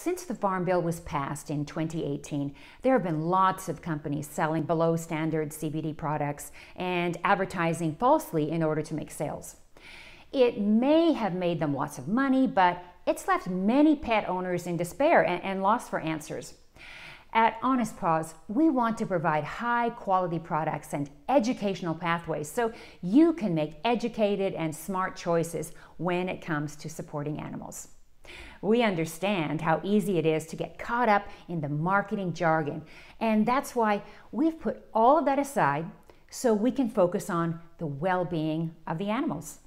Since the Farm Bill was passed in 2018, there have been lots of companies selling below standard CBD products and advertising falsely in order to make sales. It may have made them lots of money, but it's left many pet owners in despair and, and lost for answers. At Honest Paws, we want to provide high quality products and educational pathways so you can make educated and smart choices when it comes to supporting animals. We understand how easy it is to get caught up in the marketing jargon, and that's why we've put all of that aside so we can focus on the well being of the animals.